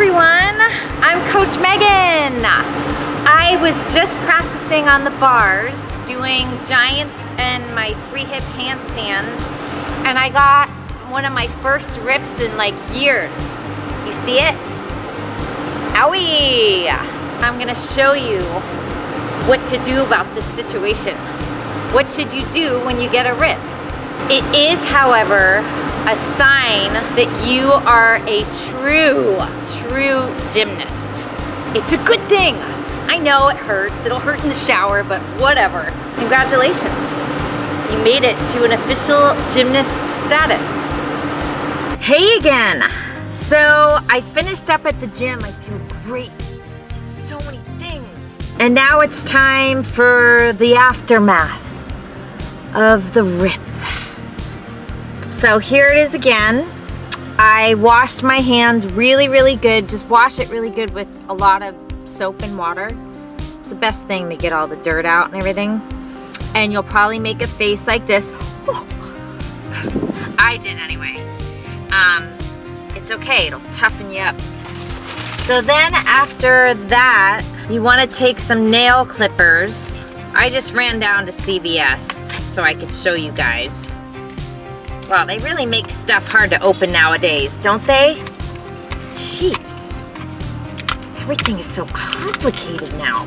everyone, I'm Coach Meggin. I was just practicing on the bars doing giants and my free hip handstands and I got one of my first rips in like years. You see it? Owie! I'm gonna show you what to do about this situation. What should you do when you get a rip? It is, however, a sign that you are a true, true gymnast. It's a good thing. I know it hurts, it'll hurt in the shower, but whatever. Congratulations. You made it to an official gymnast status. Hey again. So I finished up at the gym. I feel great. Did so many things. And now it's time for the aftermath of the rip. So here it is again. I washed my hands really, really good. Just wash it really good with a lot of soap and water. It's the best thing to get all the dirt out and everything. And you'll probably make a face like this. I did anyway. Um, it's okay, it'll toughen you up. So then after that, you wanna take some nail clippers. I just ran down to CVS so I could show you guys. Wow, they really make stuff hard to open nowadays, don't they? Jeez. Everything is so complicated now.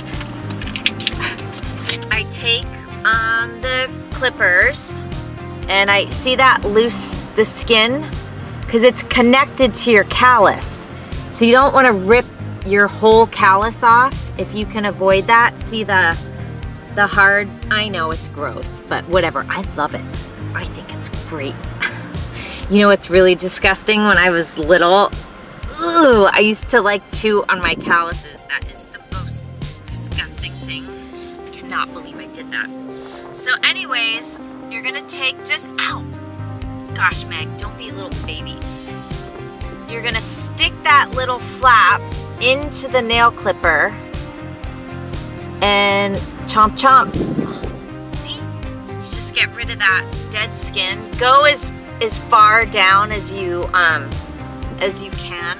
I take um, the clippers and I see that loose the skin because it's connected to your callus. So you don't want to rip your whole callus off if you can avoid that. See the the hard, I know it's gross, but whatever, I love it. I think it's great. you know what's really disgusting when I was little? Ooh, I used to like chew on my calluses. That is the most disgusting thing. I cannot believe I did that. So anyways, you're gonna take just, ow. Gosh, Meg, don't be a little baby. You're gonna stick that little flap into the nail clipper and chomp chomp. Get rid of that dead skin. Go as as far down as you um as you can.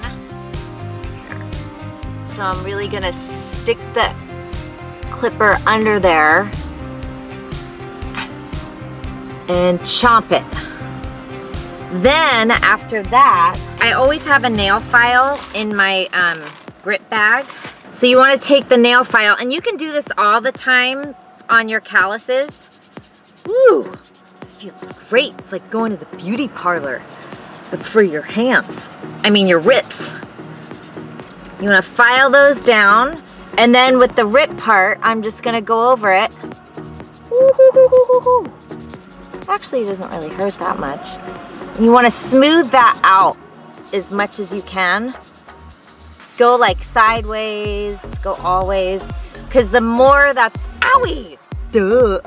So I'm really gonna stick the clipper under there and chomp it. Then after that, I always have a nail file in my um, grip bag. So you wanna take the nail file, and you can do this all the time on your calluses. Woo, feels great. It's like going to the beauty parlor, but for your hands. I mean your rips. You wanna file those down, and then with the rip part, I'm just gonna go over it. Actually, it doesn't really hurt that much. You wanna smooth that out as much as you can. Go like sideways, go always. Cause the more that's, owie, duh.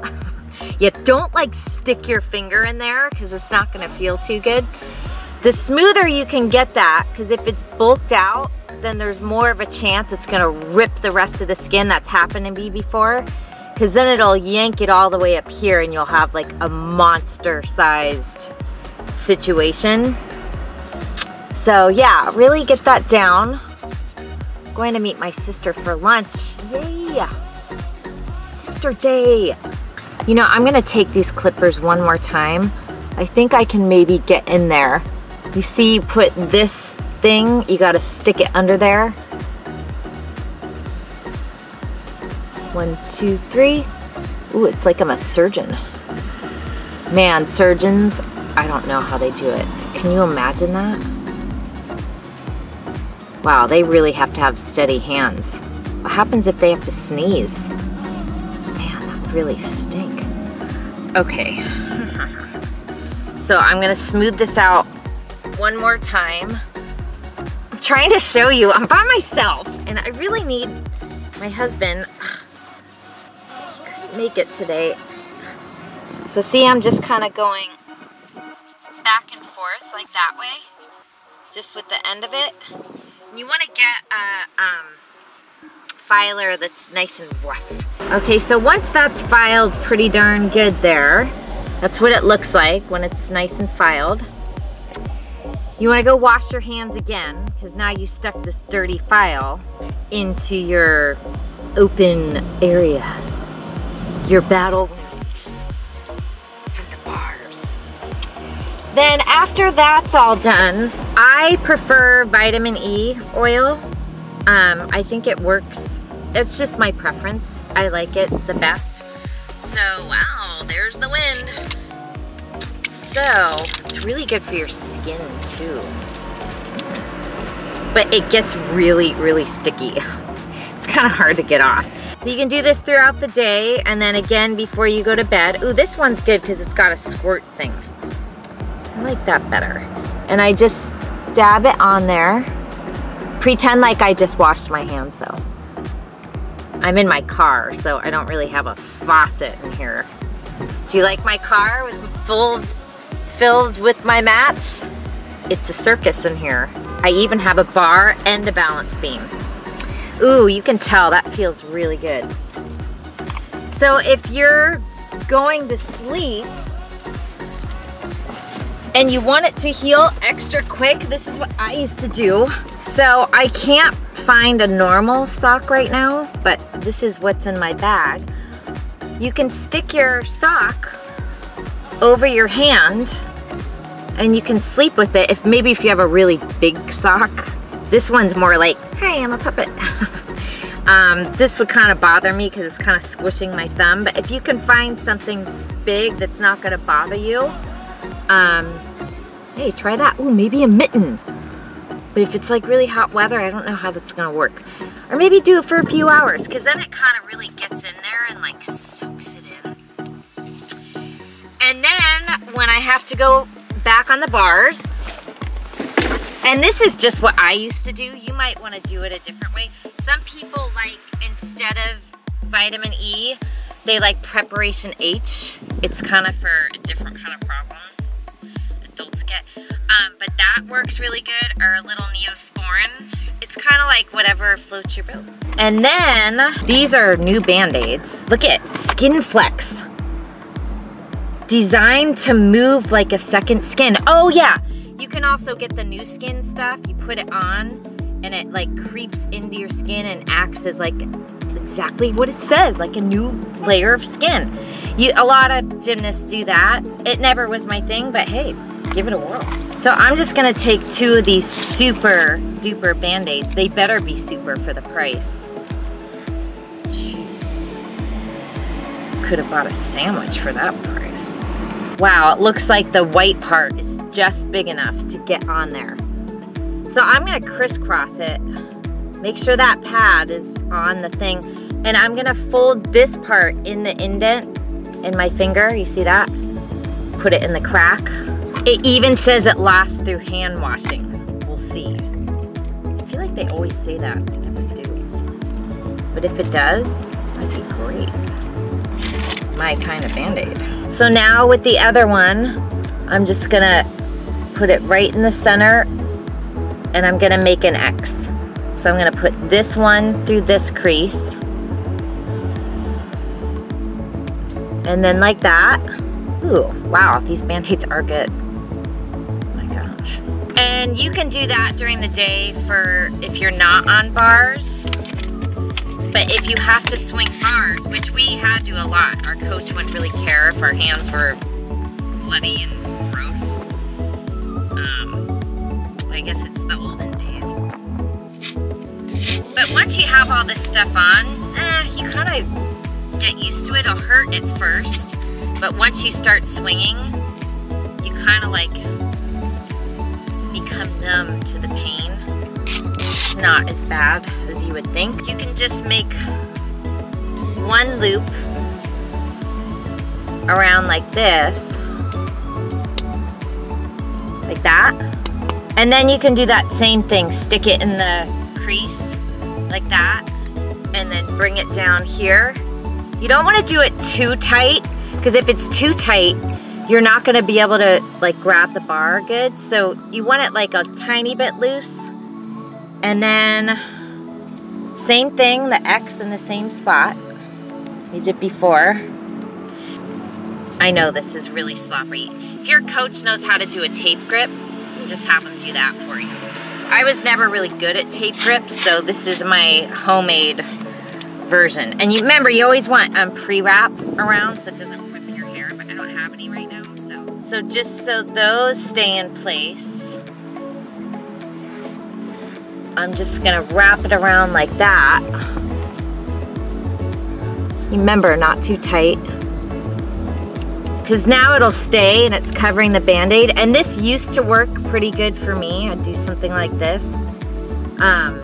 You don't like stick your finger in there cause it's not gonna feel too good. The smoother you can get that, cause if it's bulked out, then there's more of a chance it's gonna rip the rest of the skin that's happened to me before. Cause then it'll yank it all the way up here and you'll have like a monster sized situation. So yeah, really get that down. Going to meet my sister for lunch. Yay! Sister day. You know, I'm gonna take these clippers one more time. I think I can maybe get in there. You see, you put this thing, you gotta stick it under there. One, two, three. Ooh, it's like I'm a surgeon. Man, surgeons, I don't know how they do it. Can you imagine that? Wow, they really have to have steady hands. What happens if they have to sneeze? Man, that would really stink. Okay. so I'm gonna smooth this out one more time. I'm trying to show you, I'm by myself, and I really need my husband. Couldn't make it today. So see, I'm just kind of going back and forth like that way, just with the end of it. You want to get a um, filer that's nice and rough. Okay, so once that's filed pretty darn good there, that's what it looks like when it's nice and filed. You wanna go wash your hands again because now you stuck this dirty file into your open area, your battle wound from the bars. Then after that's all done, I prefer vitamin E oil. Um, I think it works. It's just my preference. I like it the best. So, wow, there's the wind. So, it's really good for your skin too. But it gets really, really sticky. It's kind of hard to get off. So you can do this throughout the day and then again before you go to bed. Ooh, this one's good because it's got a squirt thing. I like that better. And I just dab it on there. Pretend like I just washed my hands though. I'm in my car, so I don't really have a faucet in here. Do you like my car with full filled with my mats. It's a circus in here. I even have a bar and a balance beam. Ooh, you can tell that feels really good. So if you're going to sleep and you want it to heal extra quick, this is what I used to do. So I can't find a normal sock right now, but this is what's in my bag. You can stick your sock over your hand and you can sleep with it if maybe if you have a really big sock. This one's more like, hey, I'm a puppet. um, this would kind of bother me because it's kind of squishing my thumb, but if you can find something big that's not gonna bother you, um, hey, try that. Ooh, maybe a mitten. But if it's like really hot weather, I don't know how that's gonna work. Or maybe do it for a few hours, because then it kind of really gets in there and like soaks it in. And then when I have to go back on the bars, and this is just what I used to do. You might want to do it a different way. Some people like, instead of vitamin E, they like preparation H. It's kind of for a different kind of problem adults get. Um, but that works really good, or a little Neosporin. It's kind of like whatever floats your boat. And then, these are new Band-Aids. Look at Skin Flex designed to move like a second skin. Oh yeah, you can also get the new Skin stuff. You put it on and it like creeps into your skin and acts as like exactly what it says, like a new layer of skin. You, a lot of gymnasts do that. It never was my thing, but hey, give it a whirl. So I'm just gonna take two of these super duper Band-Aids. They better be super for the price. Jeez. Could have bought a sandwich for that price. Wow, it looks like the white part is just big enough to get on there. So I'm gonna crisscross it, make sure that pad is on the thing, and I'm gonna fold this part in the indent in my finger, you see that? Put it in the crack. It even says it lasts through hand washing. We'll see. I feel like they always say that, they never do. But if it does, that'd be great. My kind of Band-Aid. So now with the other one, I'm just gonna put it right in the center and I'm gonna make an X. So I'm gonna put this one through this crease. And then like that. Ooh, wow, these band-aids are good. And you can do that during the day for if you're not on bars. But if you have to swing bars, which we had to a lot, our coach wouldn't really care if our hands were bloody and gross. Um, I guess it's the olden days. But once you have all this stuff on, eh, you kind of get used to it. It'll hurt at first, but once you start swinging, you kind of like numb to the pain. It's not as bad as you would think. You can just make one loop around like this, like that. And then you can do that same thing, stick it in the crease like that, and then bring it down here. You don't wanna do it too tight, because if it's too tight, you're not gonna be able to like grab the bar good. So you want it like a tiny bit loose. And then same thing, the X in the same spot we did before. I know this is really sloppy. If your coach knows how to do a tape grip, just have them do that for you. I was never really good at tape grips, so this is my homemade version. And you remember, you always want um, pre-wrap around so it doesn't rip your hair, but I don't have any right now, so. Just so those stay in place, I'm just gonna wrap it around like that. Remember, not too tight. Because now it'll stay and it's covering the Band-Aid. And this used to work pretty good for me. I'd do something like this. Um,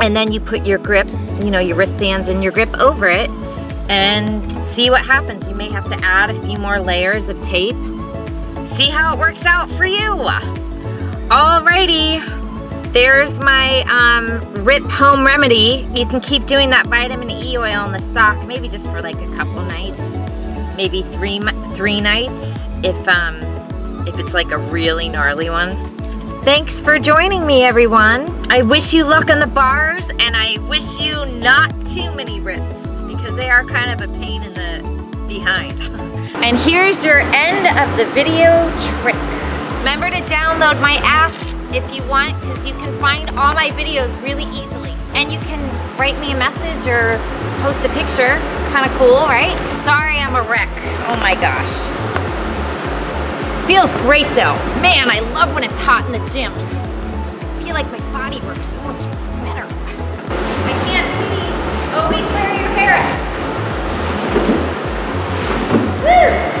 and then you put your grip, you know, your wristbands and your grip over it and see what happens. You may have to add a few more layers of tape. See how it works out for you. Alrighty. There's my um, Rip Home Remedy. You can keep doing that vitamin E oil in the sock, maybe just for like a couple nights, maybe three three nights if um, if it's like a really gnarly one. Thanks for joining me, everyone. I wish you luck on the bars, and I wish you not too many rips because they are kind of a pain in the behind. and here's your end of the video trick. Remember to download my app if you want, because you can find all my videos really easily. And you can write me a message or post a picture. It's kind of cool, right? Sorry, I'm a wreck. Oh my gosh. Feels great though. Man, I love when it's hot in the gym. I feel like my body works so much better. I can't see. Always wear your hair up. Woo!